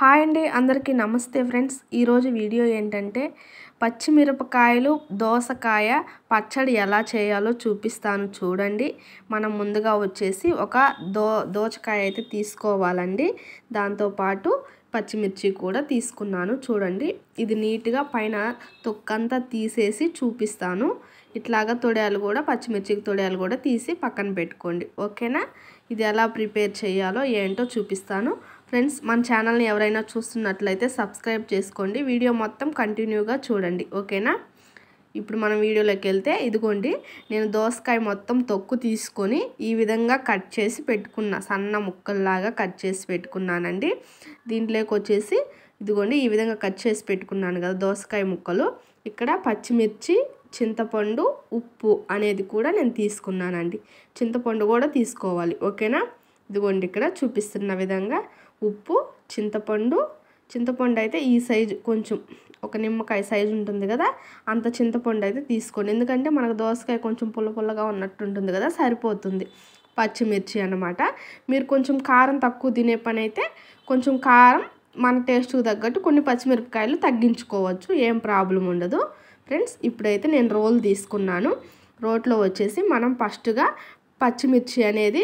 Hi అండి అందరికీ నమస్తే ఫ్రెండ్స్. ఈరోజు వీడియో ఏంటంటే పచ్చిమిరపకాయలు దోసకాయ పచ్చడి ఎలా చేయాలో చూపిస్తాను చూడండి. మనం ముందుగా వచ్చేసి ఒక దో దోసకాయ అయితే తీసుకోవాలండి. దాంతోపాటు పచ్చిమిర్చి కూడా తీసుకున్నాను చూడండి. ఇది నీట్గా పైన తొక్కంతా తీసేసి చూపిస్తాను. ఇట్లాగా తొడియాలు కూడా పచ్చిమిర్చికి తొడియాలు కూడా తీసి పక్కన పెట్టుకోండి. ఓకేనా? ఇది ఎలా ప్రిపేర్ చేయాలో ఏంటో చూపిస్తాను. ఫ్రెండ్స్ మన ఛానల్ని ఎవరైనా చూస్తున్నట్లయితే సబ్స్క్రైబ్ చేసుకోండి. వీడియో మొత్తం కంటిన్యూగా చూడండి. ఓకేనా? ఇప్పుడు మనం వీడియోలోకి వెళ్తే ఇదిగోండి నేను దోసకాయ మొత్తం తొక్కు తీసుకొని ఈ విధంగా కట్ చేసి పెట్టుకున్నా. సన్న ముక్కల్లాగా కట్ చేసి పెట్టుకున్నానండి. దీంట్లోకి వచ్చేసి ఇదిగోండి ఈ విధంగా కట్ చేసి పెట్టుకున్నాను కదా దోసకాయ ముక్కలు. ఇక్కడ పచ్చిమిర్చి చింతపండు ఉప్పు అనేది కూడా నేను తీసుకున్నానండి. చింతపండు కూడా తీసుకోవాలి. ఓకేనా? ఇదిగోండి ఇక్కడ చూపిస్తున్న విధంగా ఉప్పు చింతపండు. చింతపండు అయితే ఈ సైజు కొంచెం ఒక నిమ్మకాయ సైజు ఉంటుంది కదా అంత చింతపండు అయితే తీసుకోండి. ఎందుకంటే మనకు దోసకాయ కొంచెం పుల్ల పుల్లగా ఉన్నట్టు ఉంటుంది కదా సరిపోతుంది. పచ్చిమిర్చి అన్నమాట. మీరు కొంచెం కారం తక్కువ తినే పని అయితే కొంచెం కారం మన టేస్ట్కి తగ్గట్టు కొన్ని పచ్చిమిరపకాయలు తగ్గించుకోవచ్చు. ఏం ప్రాబ్లం ఉండదు. ఫ్రెండ్స్ ఇప్పుడైతే నేను రోల్ తీసుకున్నాను. రోట్లో వచ్చేసి మనం ఫస్ట్గా పచ్చిమిర్చి అనేది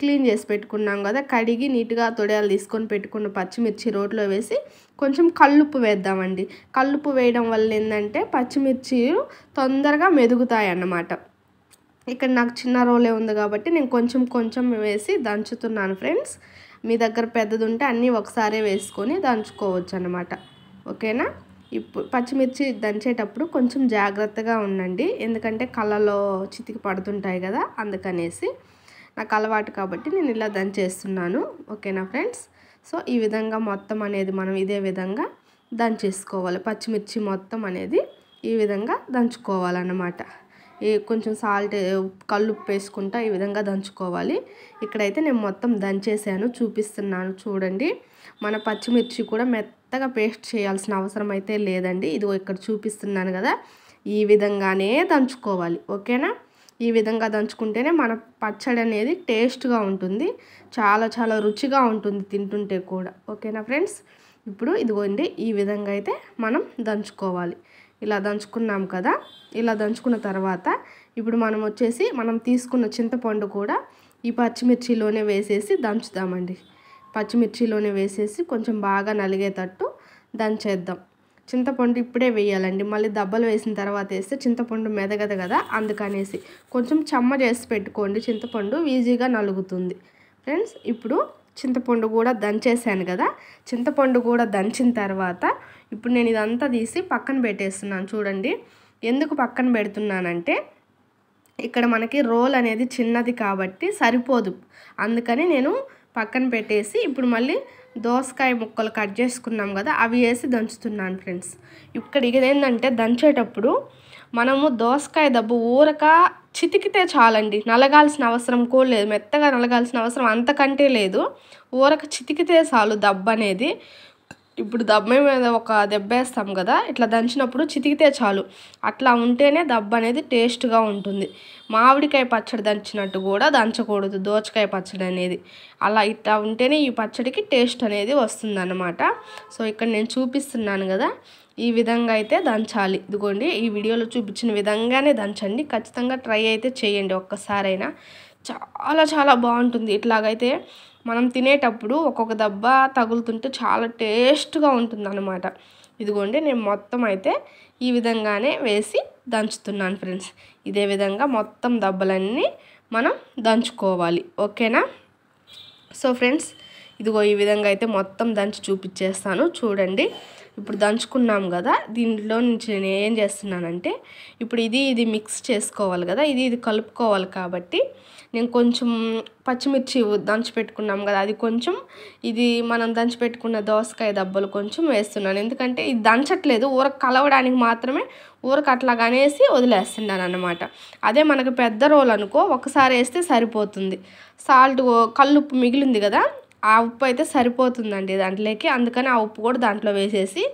క్లీన్ చేసి పెట్టుకున్నాం కదా కడిగి నీట్గా తొడయాలు తీసుకొని పెట్టుకున్న పచ్చిమిర్చి రోట్లో వేసి కొంచెం కల్లుప్పు వేద్దామండి. కల్లుప్పు వేయడం వల్ల ఏంటంటే పచ్చిమిర్చి తొందరగా మెదుగుతాయి అన్నమాట ఇక్కడ నాకు చిన్న రోలే ఉంది కాబట్టి నేను కొంచెం కొంచెం వేసి దంచుతున్నాను ఫ్రెండ్స్. మీ దగ్గర పెద్దది ఉంటే అన్నీ ఒకసారే వేసుకొని దంచుకోవచ్చు అనమాట ఓకేనా? ఇప్పుడు పచ్చిమిర్చి దంచేటప్పుడు కొంచెం జాగ్రత్తగా ఉండండి. ఎందుకంటే కళ్ళలో చితికి పడుతుంటాయి కదా అందుకనేసి. నాకు అలవాటు కాబట్టి నేను ఇలా దంచేస్తున్నాను ఓకేనా ఫ్రెండ్స్ సో ఈ విధంగా మొత్తం అనేది మనం ఇదే విధంగా దంచేసుకోవాలి పచ్చిమిర్చి మొత్తం అనేది ఈ విధంగా దంచుకోవాలన్నమాట. ఈ కొంచెం సాల్ట్ కల్లుప్పు వేసుకుంటా ఈ విధంగా దంచుకోవాలి. ఇక్కడైతే నేను మొత్తం దంచేసాను చూపిస్తున్నాను చూడండి. మన పచ్చిమిర్చి కూడా మెత్తగా పేస్ట్ చేయాల్సిన అవసరం అయితే లేదండి. ఇదిగో ఇక్కడ చూపిస్తున్నాను కదా. ఈ విధంగానే దంచుకోవాలి. ఓకేనా ఈ విధంగా దంచుకుంటేనే మన పచ్చడి అనేది టేస్ట్గా ఉంటుంది. చాలా చాలా రుచిగా ఉంటుంది తింటుంటే కూడా. ఓకేనా ఫ్రెండ్స్? ఇప్పుడు ఇదిగోండి ఈ విధంగా అయితే మనం దంచుకోవాలి. ఇలా దంచుకున్నాం కదా? ఇలా దంచుకున్న తర్వాత ఇప్పుడు మనం వచ్చేసి మనం తీసుకున్న చింతపండు కూడా ఈ పచ్చిమిర్చిలోనే వేసేసి దంచుదామండి. పచ్చిమిర్చిలోనే వేసేసి కొంచెం బాగా నలిగేటట్టు దంచేద్దాం. చింతపండు ఇప్పుడే వేయాలండి. మళ్ళీ దెబ్బలు వేసిన తర్వాత వేస్తే చింతపండు మెదగదు కదా అందుకనేసి కొంచెం చెమ్మ చేసి పెట్టుకోండి. చింతపండు ఈజీగా నలుగుతుంది. ఫ్రెండ్స్ ఇప్పుడు చింతపండు కూడా దంచేసాను కదా చింతపండు కూడా దంచిన తర్వాత ఇప్పుడు నేను ఇదంతా తీసి పక్కన పెట్టేస్తున్నాను చూడండి. ఎందుకు పక్కన పెడుతున్నానంటే ఇక్కడ మనకి రోల్ అనేది చిన్నది కాబట్టి సరిపోదు. అందుకని నేను పక్కన పెట్టేసి ఇప్పుడు మళ్ళీ దోసకాయ ముక్కలు కట్ చేసుకున్నాం కదా అవి వేసి దంచుతున్నాను ఫ్రెండ్స్. ఇక్కడ ఇదేంటంటే దంచేటప్పుడు మనము దోసకాయ దెబ్బ ఊరక చితికితే చాలండి. నలగాల్సిన అవసరం కూడా లేదు. మెత్తగా నలగాల్సిన అవసరం అంతకంటే లేదు. ఊరక చితికితే చాలు దెబ్బ అనేది ఇప్పుడు దెబ్బ మీద ఒక దెబ్బ వేస్తాం కదా ఇట్లా దంచినప్పుడు చితికితే చాలు. అట్లా ఉంటేనే దెబ్బ అనేది టేస్ట్గా ఉంటుంది. మామిడికాయ పచ్చడి దంచినట్టు కూడా దంచకూడదు దోచకాయ పచ్చడి అనేది. అలా ఇట్లా ఉంటేనే ఈ పచ్చడికి టేస్ట్ అనేది వస్తుందన్నమాట. సో ఇక్కడ నేను చూపిస్తున్నాను కదా ఈ విధంగా అయితే దంచాలి. ఇదిగోండి ఈ వీడియోలో చూపించిన విధంగానే దంచండి. ఖచ్చితంగా ట్రై అయితే చేయండి ఒక్కసారైనా. చాలా చాలా బాగుంటుంది. ఇట్లాగైతే మనం తినేటప్పుడు ఒక్కొక్క దెబ్బ తగులుతుంటే చాలా టేస్ట్గా ఉంటుందన్నమాట. ఇదిగోండి నేను మొత్తం అయితే ఈ విధంగానే వేసి దంచుతున్నాను ఫ్రెండ్స్. ఇదే విధంగా మొత్తం దెబ్బలన్నీ మనం దంచుకోవాలి. ఓకేనా? సో ఫ్రెండ్స్ ఇదిగో ఈ విధంగా అయితే మొత్తం దంచి చూపించేస్తాను. చూడండి. ఇప్పుడు దంచుకున్నాం కదా. దీంట్లో నుంచి నేను ఏం చేస్తున్నానంటే ఇప్పుడు ఇది ఇది మిక్స్ చేసుకోవాలి కదా. ఇది ఇది కలుపుకోవాలి కాబట్టి నేను కొంచెం పచ్చిమిర్చి దంచి పెట్టుకున్నాం కదా. అది కొంచెం ఇది మనం దంచి పెట్టుకున్న దోసకాయ దెబ్బలు కొంచెం వేస్తున్నాను. ఎందుకంటే ఇది దంచట్లేదు. ఊరకు కలవడానికి మాత్రమే ఊరకు అట్లాగానేసి వదిలేస్తున్నాను అనమాట అదే మనకు పెద్ద రోల్ అనుకో ఒకసారి వేస్తే సరిపోతుంది. సాల్ట్ కల్లుప్పు మిగిలింది కదా. ఆ ఉప్పు అయితే సరిపోతుందండి దాంట్లోకి. అందుకని ఆ ఉప్పు కూడా దాంట్లో వేసేసి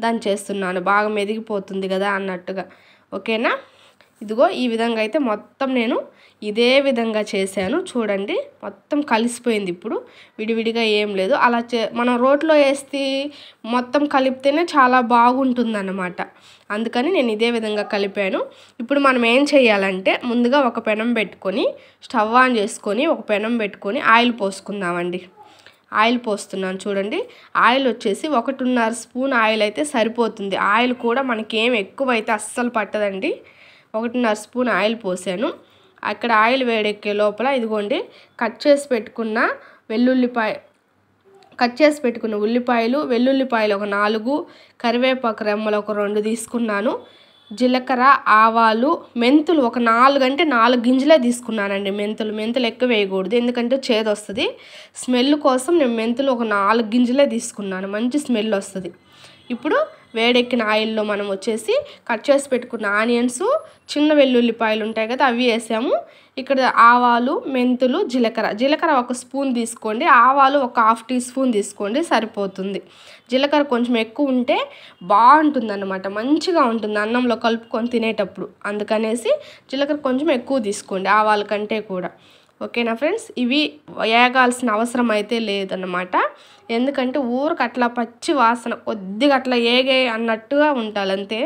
దాన్ని చేస్తున్నాను. బాగా మెదిగిపోతుంది కదా అన్నట్టుగా. ఓకేనా? ఇదిగో ఈ విధంగా అయితే మొత్తం నేను ఇదే విధంగా చేశాను. చూడండి మొత్తం కలిసిపోయింది ఇప్పుడు. విడివిడిగా ఏం లేదు. అలా చే మనం రోట్లో వేస్తే మొత్తం కలిపితేనే చాలా బాగుంటుందన్నమాట. అందుకని నేను ఇదే విధంగా కలిపాను. ఇప్పుడు మనం ఏం చేయాలంటే ముందుగా ఒక పెనం పెట్టుకొని స్టవ్ ఆన్ చేసుకొని ఒక పెనం పెట్టుకొని ఆయిల్ పోసుకుందామండి. ఆయిల్ పోస్తున్నాను చూడండి. ఆయిల్ వచ్చేసి ఒకటిన్నర స్పూన్ ఆయిల్ అయితే సరిపోతుంది. ఆయిల్ కూడా మనకి ఏం ఎక్కువ అయితే అస్సలు పట్టదండి. ఒకటిన్నర స్పూన్ ఆయిల్ పోసాను. అక్కడ ఆయిల్ వేడెక్కే లోపల ఇదిగోండి కట్ చేసి పెట్టుకున్న వెల్లుల్లిపాయ కట్ చేసి పెట్టుకున్న ఉల్లిపాయలు వెల్లుల్లిపాయలు ఒక నాలుగు కరివేపాకు రెమ్మలు ఒక రెండు తీసుకున్నాను. జీలకర్ర ఆవాలు మెంతులు ఒక నాలుగు అంటే నాలుగు గింజలే తీసుకున్నానండి. మెంతులు మెంతులు ఎక్కువ వేయకూడదు. ఎందుకంటే చేదు వస్తుంది. స్మెల్ కోసం నేను మెంతులు ఒక నాలుగు గింజలే తీసుకున్నాను. మంచి స్మెల్ వస్తుంది. ఇప్పుడు వేడెక్కిన ఆయిల్లో మనం వచ్చేసి కట్ చేసి పెట్టుకున్న ఆనియన్స్ చిన్న వెల్లుల్లిపాయలు ఉంటాయి కదా అవి వేసాము. ఇక్కడ ఆవాలు మెంతులు జీలకర్ర. జీలకర్ర ఒక స్పూన్ తీసుకోండి. ఆవాలు ఒక హాఫ్ టీ స్పూన్ తీసుకోండి సరిపోతుంది. జీలకర్ర కొంచెం ఎక్కువ ఉంటే బాగుంటుంది అనమాట మంచిగా ఉంటుంది అన్నంలో కలుపుకొని తినేటప్పుడు. అందుకనేసి జీలకర్ర కొంచెం ఎక్కువ తీసుకోండి ఆవాల కంటే కూడా. ఓకేనా ఫ్రెండ్స్? ఇవి వేగాల్సిన అవసరం అయితే లేదన్నమాట. ఎందుకంటే ఊరికి అట్లా పచ్చి వాసన కొద్దిగా అట్లా ఏగే అన్నట్టుగా ఉండాలి అంతే.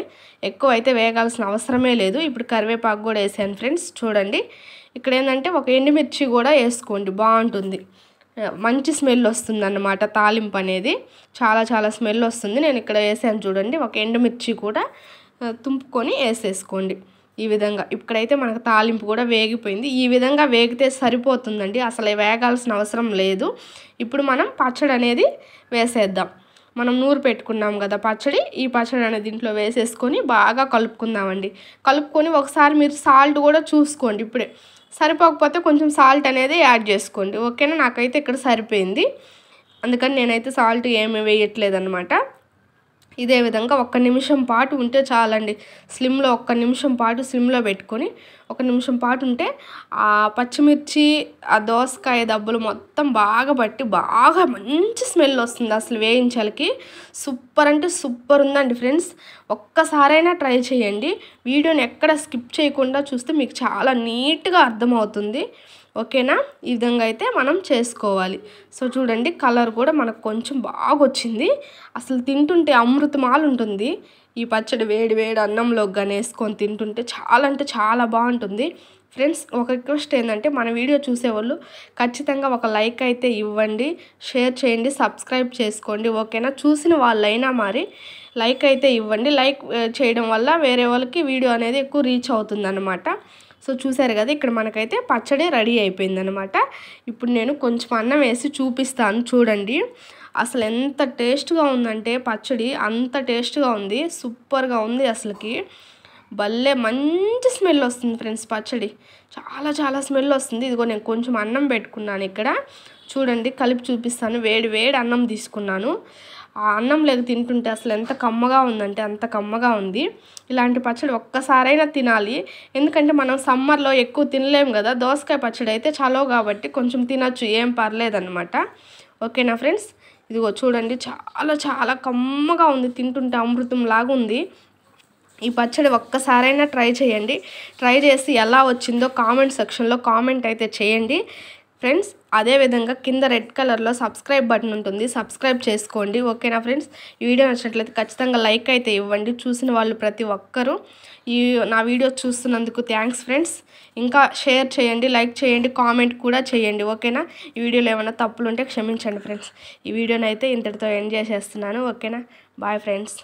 ఎక్కువ అయితే వేగాల్సిన అవసరమే లేదు. ఇప్పుడు కరివేపాకు కూడా వేసాను ఫ్రెండ్స్ చూడండి. ఇక్కడ ఏంటంటే ఒక ఎండుమిర్చి కూడా వేసుకోండి బాగుంటుంది. మంచి స్మెల్ వస్తుంది అన్నమాట తాలింపు అనేది. చాలా చాలా స్మెల్ వస్తుంది. నేను ఇక్కడ వేసాను చూడండి ఒక ఎండుమిర్చి కూడా తుంపుకొని వేసేసుకోండి. ఈ విధంగా. ఇక్కడైతే మనకు తాలింపు కూడా వేగిపోయింది. ఈ విధంగా వేగితే సరిపోతుందండి. అసలు వేగాల్సిన అవసరం లేదు. ఇప్పుడు మనం పచ్చడి అనేది వేసేద్దాం. మనం నూరు పెట్టుకున్నాం కదా పచ్చడి. ఈ పచ్చడి అనేది దీంట్లో వేసేసుకొని బాగా కలుపుకుందామండి. కలుపుకొని ఒకసారి మీరు సాల్ట్ కూడా చూసుకోండి ఇప్పుడే. సరిపోకపోతే కొంచెం సాల్ట్ అనేది యాడ్ చేసుకోండి. ఓకేనా? నాకైతే ఇక్కడ సరిపోయింది. అందుకని నేనైతే సాల్ట్ ఏమి వేయట్లేదు అనమాట ఇదే విధంగా ఒక్క నిమిషం పాటు ఉంటే చాలండి. స్లిమ్లో ఒక్క నిమిషం పాటు స్లిమ్లో పెట్టుకొని ఒక నిమిషం పాటు ఉంటే ఆ పచ్చిమిర్చి ఆ దోసకాయ దబ్బులు మొత్తం బాగా పట్టి బాగా మంచి స్మెల్ వస్తుంది అసలు వేయించాలకి. సూపర్ అంటే సూపర్ ఉందండి ఫ్రెండ్స్. ఒక్కసారైనా ట్రై చేయండి. వీడియోని ఎక్కడ స్కిప్ చేయకుండా చూస్తే మీకు చాలా నీట్గా అర్థమవుతుంది. ఓకేనా? ఈ విధంగా అయితే మనం చేసుకోవాలి. సో చూడండి కలర్ కూడా మనకు కొంచెం బాగా వచ్చింది అసలు తింటుంటే అమృతమాలు ఉంటుంది ఈ పచ్చడి వేడి వేడి అన్నంలోకి కానీ వేసుకొని తింటుంటే చాలా అంటే చాలా బాగుంటుంది. ఫ్రెండ్స్ ఒక రిక్వెస్ట్ ఏంటంటే మన వీడియో చూసేవాళ్ళు ఖచ్చితంగా ఒక లైక్ అయితే ఇవ్వండి షేర్ చేయండి సబ్స్క్రైబ్ చేసుకోండి ఓకేనా? చూసిన వాళ్ళైనా మరి లైక్ అయితే ఇవ్వండి. లైక్ చేయడం వల్ల వేరే వాళ్ళకి వీడియో అనేది ఎక్కువ రీచ్ అవుతుంది సో చూసారు కదా ఇక్కడ మనకైతే పచ్చడి రెడీ అయిపోయిందనమాట ఇప్పుడు నేను కొంచెం అన్నం వేసి చూపిస్తాను చూడండి. అసలు ఎంత టేస్ట్గా ఉందంటే పచ్చడి అంత టేస్ట్గా ఉంది సూపర్గా ఉంది అసలుకి. భలే మంచి స్మెల్ వస్తుంది ఫ్రెండ్స్ పచ్చడి. చాలా చాలా స్మెల్ వస్తుంది. ఇదిగో నేను కొంచెం అన్నం పెట్టుకున్నాను ఇక్కడ. చూడండి కలిపి చూపిస్తాను. వేడి వేడి అన్నం తీసుకున్నాను. అన్నం లేక తింటుంటే అసలు ఎంత కమ్మగా ఉందంటే అంత కమ్మగా ఉంది. ఇలాంటి పచ్చడి ఒక్కసారైనా తినాలి. ఎందుకంటే మనం సమ్మర్లో ఎక్కువ తినలేము కదా దోసకాయ పచ్చడి అయితే చలో కాబట్టి కొంచెం తినచ్చు ఏం పర్లేదన్నమాట. ఓకేనా ఫ్రెండ్స్? ఇదిగో చూడండి చాలా చాలా కమ్మగా ఉంది తింటుంటే అమృతం లాగా ఉంది. ఈ పచ్చడి ఒక్కసారైనా ట్రై చేయండి. ట్రై చేసి ఎలా వచ్చిందో కామెంట్ సెక్షన్లో కామెంట్ అయితే చేయండి. ఫ్రెండ్స్ అదేవిధంగా కింద రెడ్ కలర్లో సబ్స్క్రైబ్ బటన్ ఉంటుంది. సబ్స్క్రైబ్ చేసుకోండి. ఓకేనా ఫ్రెండ్స్? ఈ వీడియో నచ్చినట్లయితే ఖచ్చితంగా లైక్ అయితే ఇవ్వండి. చూసిన వాళ్ళు ప్రతి ఒక్కరూ ఈ నా వీడియో చూస్తున్నందుకు థ్యాంక్స్ ఫ్రెండ్స్. ఇంకా షేర్ చేయండి లైక్ చేయండి కామెంట్ కూడా చేయండి. ఓకేనా? ఈ వీడియోలో ఏమైనా తప్పులు ఉంటే క్షమించండి ఫ్రెండ్స్. ఈ వీడియోనైతే ఇంతటితో ఎండ్ చేసేస్తున్నాను. ఓకేనా? Bye friends.